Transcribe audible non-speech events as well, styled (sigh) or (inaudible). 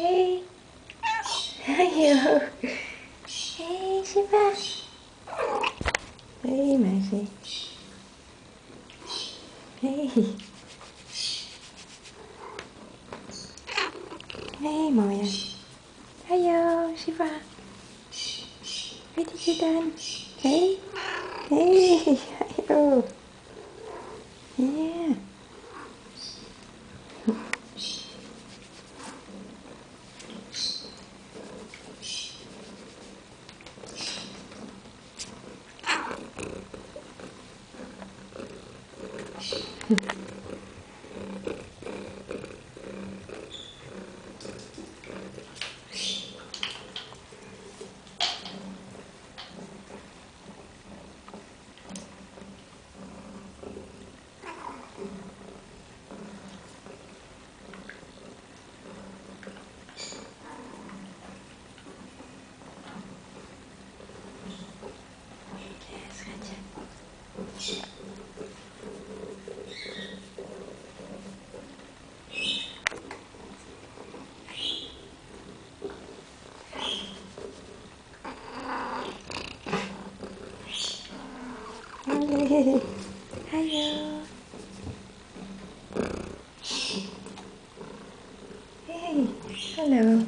Hey. Hallo. Hey, Shiba. Hey, meisje. Hey. Hey, mooie. Hallo, Shiba. Weet je dan? Hey. Hey, hallo. Ja. (laughs) Yeah. (laughs) Hallo. Hallo. Hey, hallo.